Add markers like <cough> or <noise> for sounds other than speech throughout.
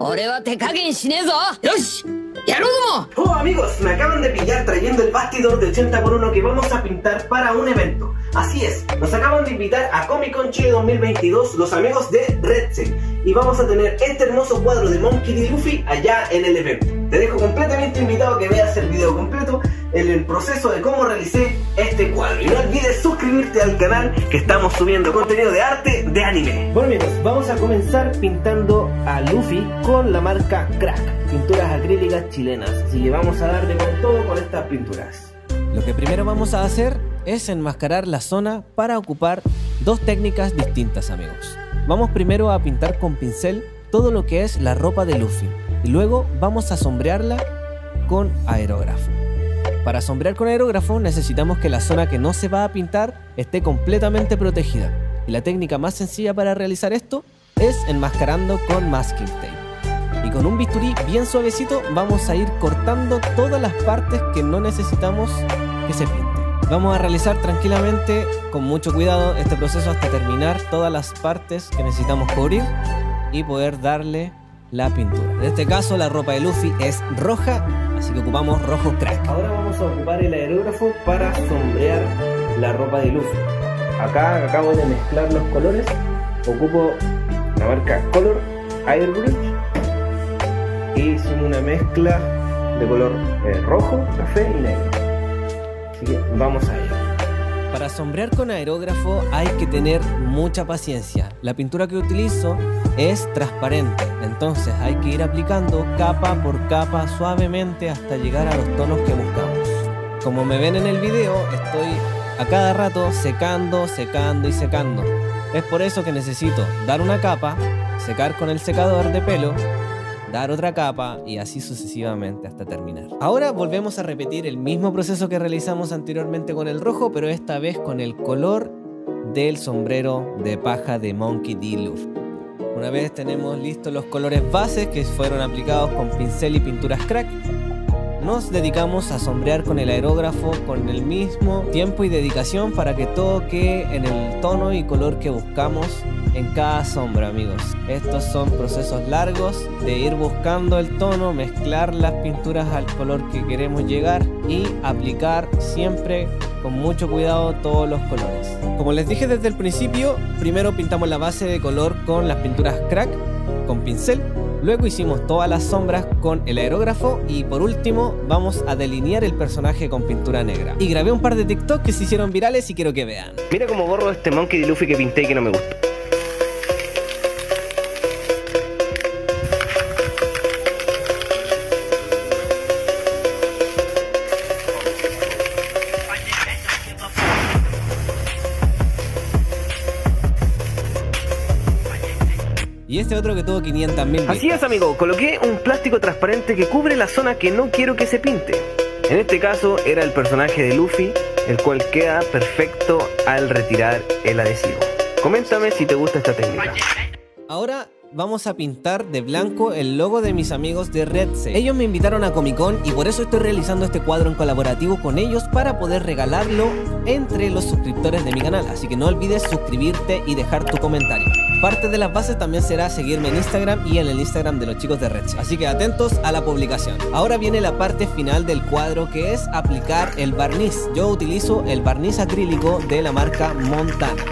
Oré va te caguen shinezo. ¡Yosh! ¡Yarumo! Oh amigos, me acaban de pillar trayendo el bastidor de 80x1 que vamos a pintar para un evento. Así es, nos acaban de invitar a Comic Con Chile 2022 los amigos de Redset y vamos a tener este hermoso cuadro de Monkey D. Luffy allá en el evento. Te dejo completamente invitado a que veas el video completo en el proceso de cómo realicé este cuadro. Y no olvides suscribirte al canal que estamos subiendo contenido de arte de anime. Bueno amigos, vamos a comenzar pintando a Luffy con la marca Crack, pinturas acrílicas chilenas. Así que vamos a darle con todo con estas pinturas. Lo que primero vamos a hacer es enmascarar la zona para ocupar dos técnicas distintas amigos. Vamos primero a pintar con pincel todo lo que es la ropa de Luffy y luego vamos a sombrearla con aerógrafo. Para sombrear con aerógrafo necesitamos que la zona que no se va a pintar esté completamente protegida y la técnica más sencilla para realizar esto es enmascarando con masking tape. Y con un bisturí bien suavecito vamos a ir cortando todas las partes que no necesitamos que se pinten. Vamos a realizar tranquilamente, con mucho cuidado, este proceso hasta terminar todas las partes que necesitamos cubrir y poder darle la pintura. En este caso la ropa de Luffy es roja, así que ocupamos rojo crack. Ahora vamos a ocupar el aerógrafo para sombrear la ropa de Luffy. Acá acabo de mezclar los colores. Ocupo la marca Color Airbrush y es una mezcla de color eh, rojo, café y negro. Así que vamos a ello. Para sombrear con aerógrafo hay que tener mucha paciencia. La pintura que utilizo es transparente, entonces hay que ir aplicando capa por capa suavemente hasta llegar a los tonos que buscamos. Como me ven en el video, estoy a cada rato secando, secando y secando. Es por eso que necesito dar una capa, secar con el secador de pelo dar otra capa y así sucesivamente hasta terminar. Ahora volvemos a repetir el mismo proceso que realizamos anteriormente con el rojo, pero esta vez con el color del sombrero de paja de Monkey D. Luffy. Una vez tenemos listos los colores bases que fueron aplicados con pincel y pinturas crack, nos dedicamos a sombrear con el aerógrafo con el mismo tiempo y dedicación para que todo quede en el tono y color que buscamos en cada sombra amigos. Estos son procesos largos de ir buscando el tono, mezclar las pinturas al color que queremos llegar y aplicar siempre con mucho cuidado todos los colores. Como les dije desde el principio, primero pintamos la base de color con las pinturas crack, con pincel, luego hicimos todas las sombras con el aerógrafo y por último vamos a delinear el personaje con pintura negra. Y grabé un par de TikTok que se hicieron virales y quiero que vean. Mira cómo borro este Monkey de Luffy que pinté y que no me gustó. Y este otro que tuvo 500 mil Así es amigo, coloqué un plástico transparente que cubre la zona que no quiero que se pinte. En este caso era el personaje de Luffy, el cual queda perfecto al retirar el adhesivo. Coméntame si te gusta esta técnica. Ahora vamos a pintar de blanco el logo de mis amigos de Red Ellos me invitaron a Comic Con y por eso estoy realizando este cuadro en colaborativo con ellos para poder regalarlo entre los suscriptores de mi canal. Así que no olvides suscribirte y dejar tu comentario. Parte de las bases también será seguirme en Instagram y en el Instagram de los chicos de Red Así que atentos a la publicación. Ahora viene la parte final del cuadro que es aplicar el barniz. Yo utilizo el barniz acrílico de la marca Montana.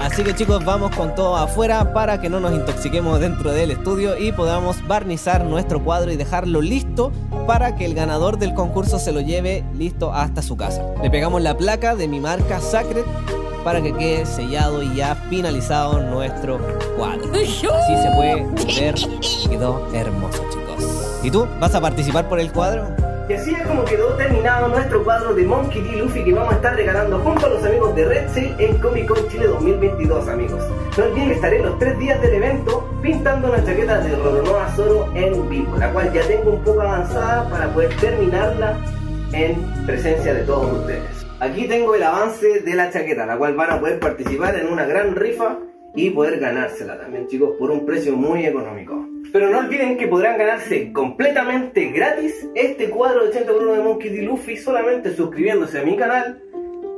Así que chicos, vamos con todo afuera para que no nos intoxiquemos dentro del estudio y podamos barnizar nuestro cuadro y dejarlo listo para que el ganador del concurso se lo lleve listo hasta su casa. Le pegamos la placa de mi marca Sacred para que quede sellado y ya finalizado nuestro cuadro. Así se puede <laughs> ver, quedó hermoso chicos. ¿Y tú? ¿Vas a participar por el cuadro? Y así es como quedó terminado nuestro cuadro de Monkey D. Luffy que vamos a estar regalando junto a los amigos de Red Sail en Comic Con Chile 2022 amigos. No olviden que estaré los tres días del evento pintando una chaqueta de Roronoa Zoro en vivo, la cual ya tengo un poco avanzada para poder terminarla en presencia de todos ustedes. Aquí tengo el avance de la chaqueta, la cual van a poder participar en una gran rifa y poder ganársela también, chicos, por un precio muy económico. Pero no olviden que podrán ganarse completamente gratis este cuadro de 80 por de Monkey D. Luffy solamente suscribiéndose a mi canal,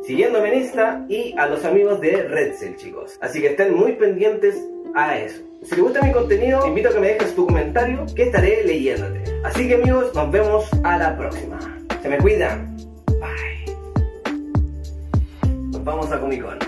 siguiéndome en Insta y a los amigos de Redcell, chicos. Así que estén muy pendientes a eso. Si te gusta mi contenido, te invito a que me dejes tu comentario comentario que estaré leyéndote. Así que amigos, nos vemos a la próxima. Se me cuidan. Bye. Nos vamos a Comic Con.